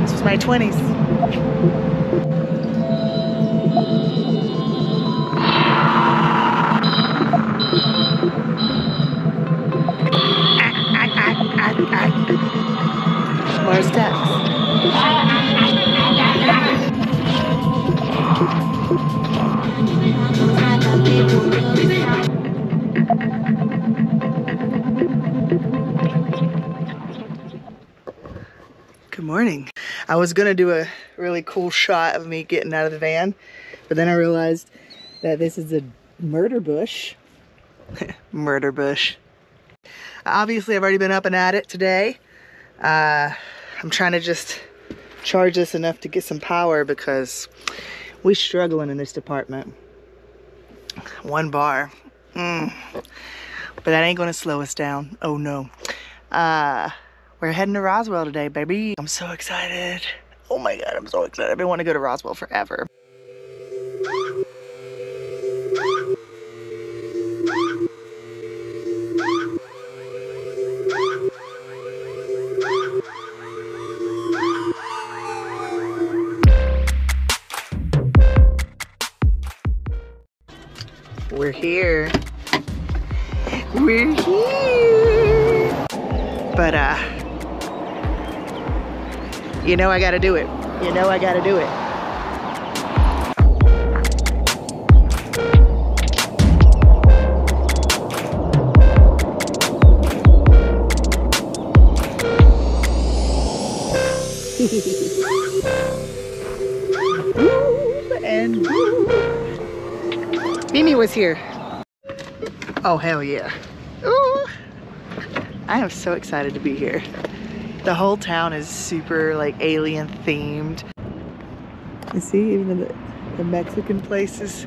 This was my 20s. Morning. I was gonna do a really cool shot of me getting out of the van, but then I realized that this is a murder bush. murder bush. Obviously, I've already been up and at it today. Uh, I'm trying to just charge this enough to get some power because we're struggling in this department. One bar. Mm. But that ain't gonna slow us down. Oh no. Uh, we're heading to Roswell today, baby. I'm so excited. Oh my God, I'm so excited. I've been wanting to go to Roswell forever. We're here. We're here. But uh you know I gotta do it. You know I gotta do it. And. Mimi was here. Oh, hell yeah. Ooh. I am so excited to be here. The whole town is super like alien themed. You see, even the, the Mexican place is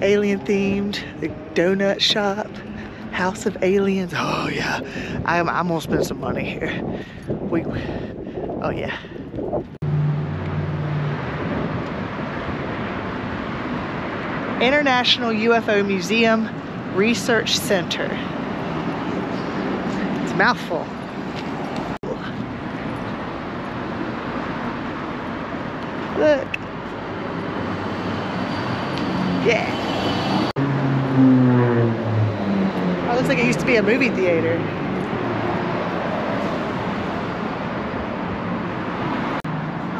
alien themed. The donut shop, House of Aliens. Oh yeah, I'm, I'm gonna spend some money here. We, oh yeah. International UFO Museum Research Center. It's a mouthful. Look. Yeah. Oh, looks like it used to be a movie theater.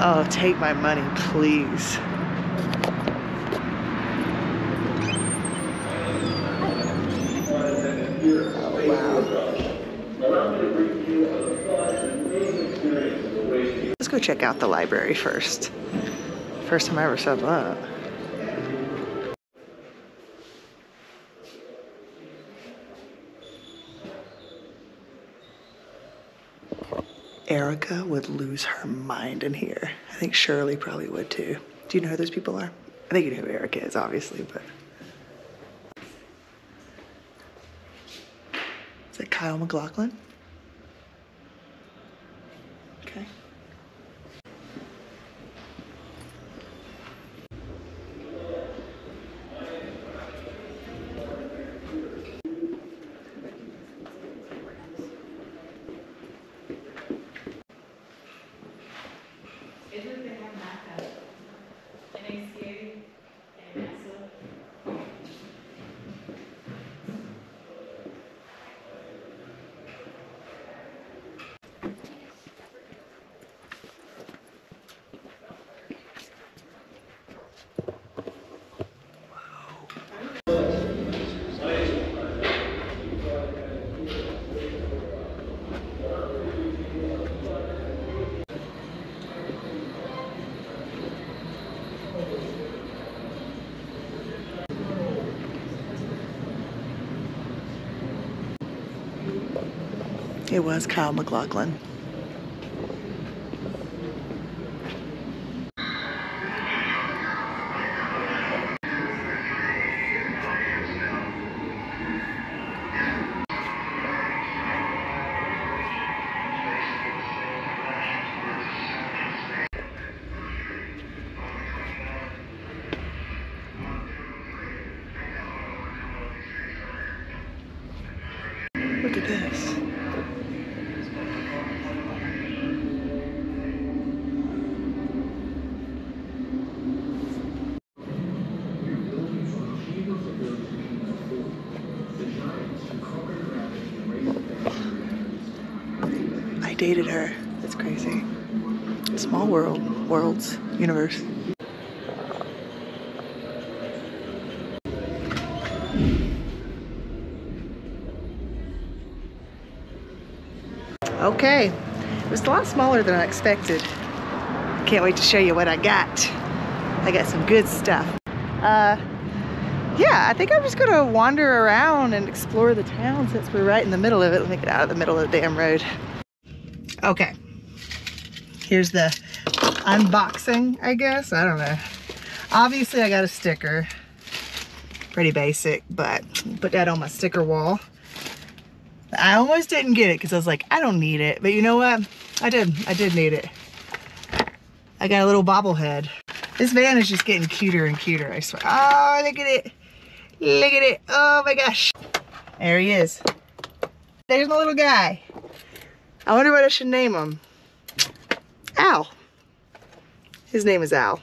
Oh, take my money, please. Let's go check out the library first. First time I ever saw that. Erica would lose her mind in here. I think Shirley probably would too. Do you know who those people are? I think you know who Erica is, obviously, but. Is it Kyle McLaughlin? Okay. It was Kyle McLaughlin. Look at this. Dated her. That's crazy. Small world, worlds, universe. Okay, it was a lot smaller than I expected. Can't wait to show you what I got. I got some good stuff. Uh, yeah, I think I'm just gonna wander around and explore the town since we're right in the middle of it. Let me get out of the middle of the damn road. Okay, here's the unboxing, I guess. I don't know. Obviously, I got a sticker. Pretty basic, but put that on my sticker wall. I almost didn't get it because I was like, I don't need it. But you know what? I did. I did need it. I got a little bobblehead. This van is just getting cuter and cuter, I swear. Oh, look at it. Look at it. Oh my gosh. There he is. There's my little guy. I wonder what I should name him. Al. His name is Al.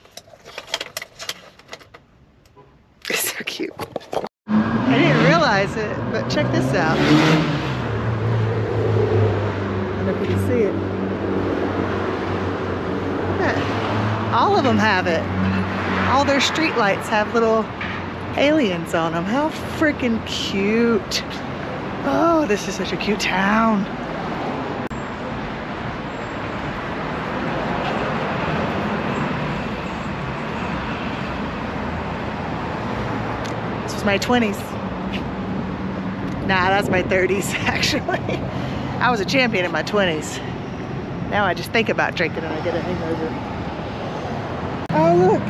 He's so cute. I didn't realize it, but check this out. I don't know if you can see it. All of them have it. All their street lights have little aliens on them. How freaking cute. Oh, this is such a cute town. My 20s. Nah, that's my 30s, actually. I was a champion in my 20s. Now I just think about drinking and I get a hangover. Oh, look.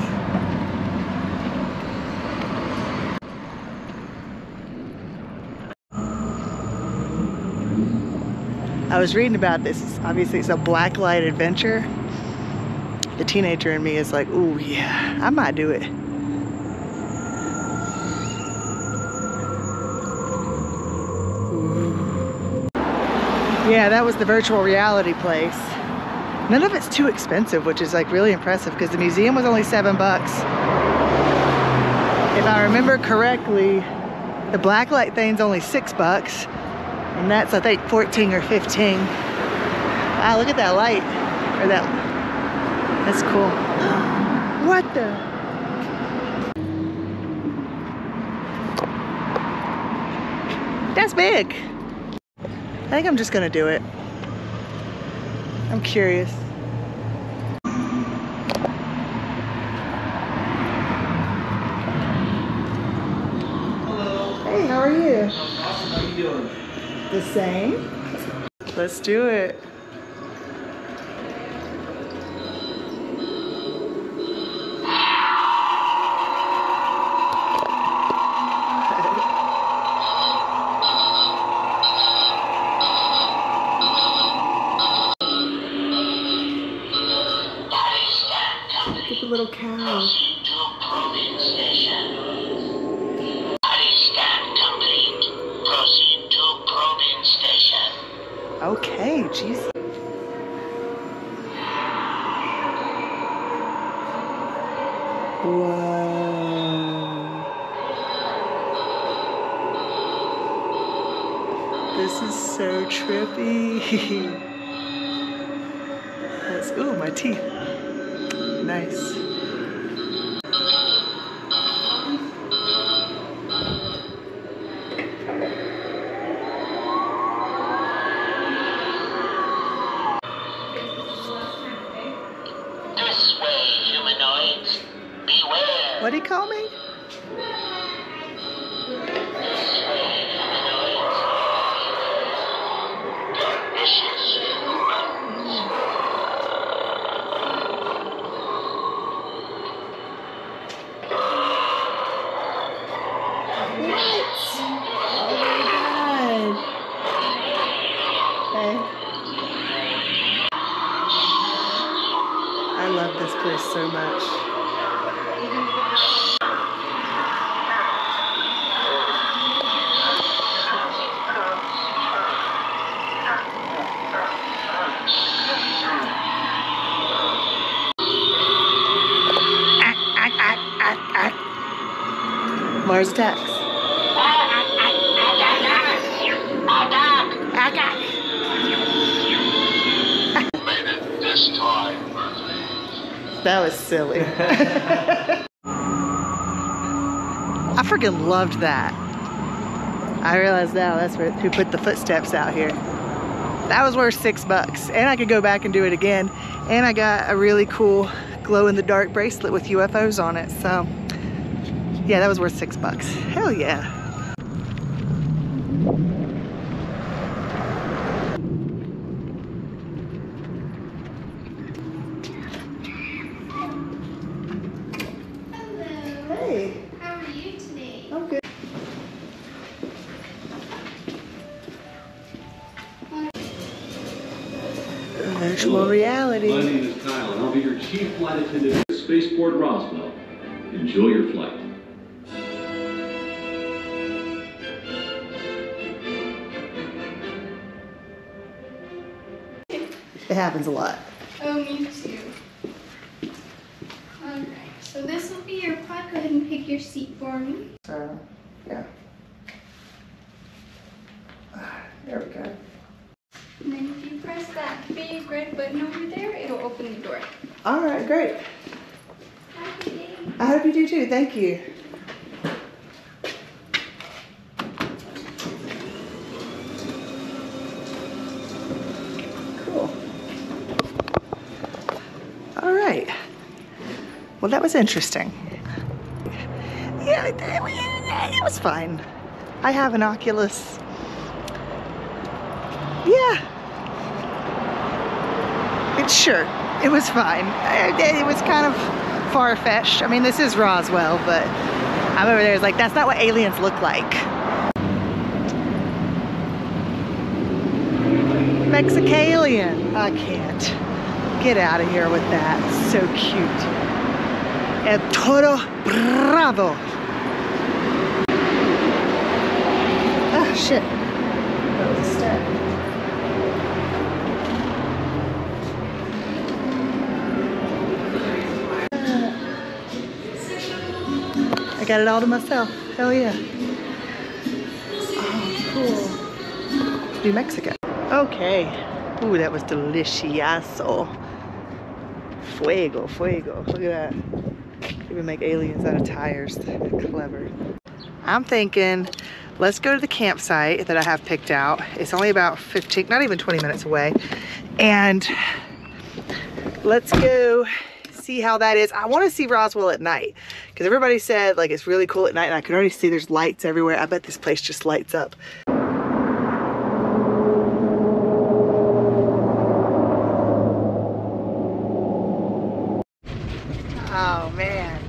I was reading about this. Obviously, it's a blacklight adventure. The teenager in me is like, ooh, yeah, I might do it. Yeah, that was the virtual reality place. None of it's too expensive, which is like really impressive because the museum was only seven bucks. If I remember correctly, the blacklight thing's only six bucks. And that's, I think, 14 or 15. Wow, look at that light. Or that, that's cool. What the? That's big. I think I'm just gonna do it. I'm curious. Hello. Hey, how are you? Awesome. How you doing? The same. Let's do it. Look at the little cow. Proceed to probing station. Body scan complete. Proceed to station. Okay, jeez. Whoa. This is so trippy. That's, ooh, my teeth. Nice. Mars attacks. That was silly. I freaking loved that. I realize now that's where, who put the footsteps out here. That was worth six bucks. And I could go back and do it again. And I got a really cool glow in the dark bracelet with UFOs on it. So yeah, that was worth six bucks. Hell yeah. Hello. Hey, How are you today? I'm. Virtual My reality. name is Kyle, and I'll be your chief flight attendant at Spaceport Roswell. Enjoy your flight. Happens a lot. Oh, me too. Alright, so this will be your pod. Go ahead and pick your seat for me. Uh, yeah. There we go. And then if you press that big red button over there, it'll open the door. All right, great. Happy day. I hope you do too. Thank you. Cool. All right. Well, that was interesting. Yeah, it, was fine. I have an Oculus. Yeah. It's sure. It was fine. It, it was kind of far-fetched. I mean, this is Roswell, but I'm over there. It's like that's not what aliens look like. Mexicalien. I can't. Get out of here with that. So cute. El Toro Bravo. Ah, shit. That was a step. I got it all to myself. Hell yeah. Oh, cool. New Mexico. Okay. Ooh, that was delicioso. Fuego, fuego. Look at that. Even make aliens out of tires. Clever. I'm thinking, let's go to the campsite that I have picked out. It's only about 15, not even 20 minutes away. And let's go see how that is. I want to see Roswell at night because everybody said like it's really cool at night and I can already see there's lights everywhere. I bet this place just lights up. Oh man.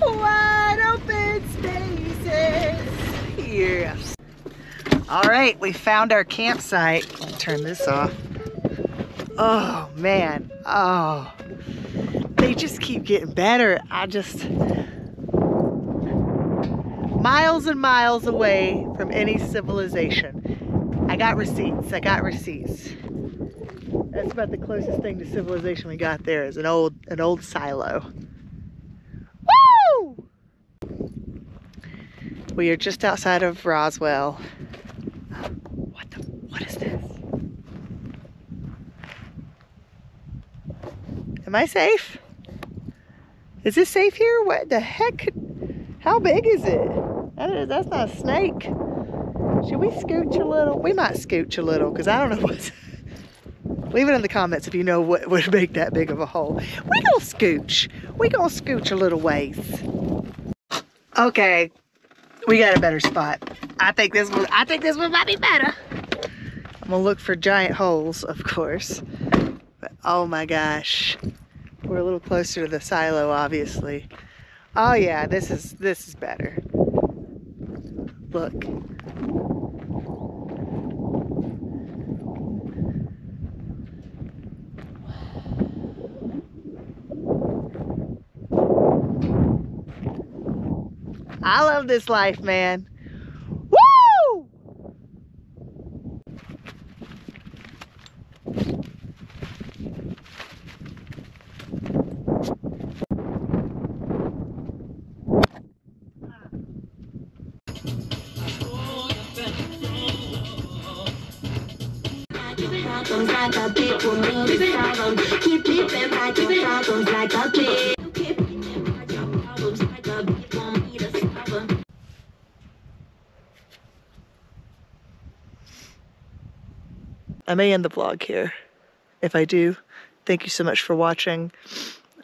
Wide open spaces. Yes. All right, we found our campsite. Me turn this off. Oh man, oh. They just keep getting better. I just, miles and miles away from any civilization. I got receipts, I got receipts. That's about the closest thing to civilization we got there is an old, an old silo. Woo! We are just outside of Roswell. What the, what is this? Am I safe? Is this safe here? What the heck? How big is it? That is, that's not a snake. Should we scooch a little? We might scooch a little because I don't know what's... Leave it in the comments if you know what would make that big of a hole. We gonna scooch. We gonna scooch a little ways. Okay, we got a better spot. I think this one. I think this one might be better. I'm gonna look for giant holes, of course. But oh my gosh, we're a little closer to the silo, obviously. Oh yeah, this is this is better. Look. I love this life, man. Woo! Keep like a big. I may end the vlog here. If I do, thank you so much for watching.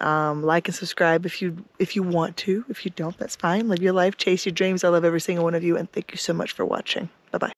Um, like and subscribe if you if you want to. If you don't, that's fine. Live your life, chase your dreams. I love every single one of you, and thank you so much for watching. Bye bye.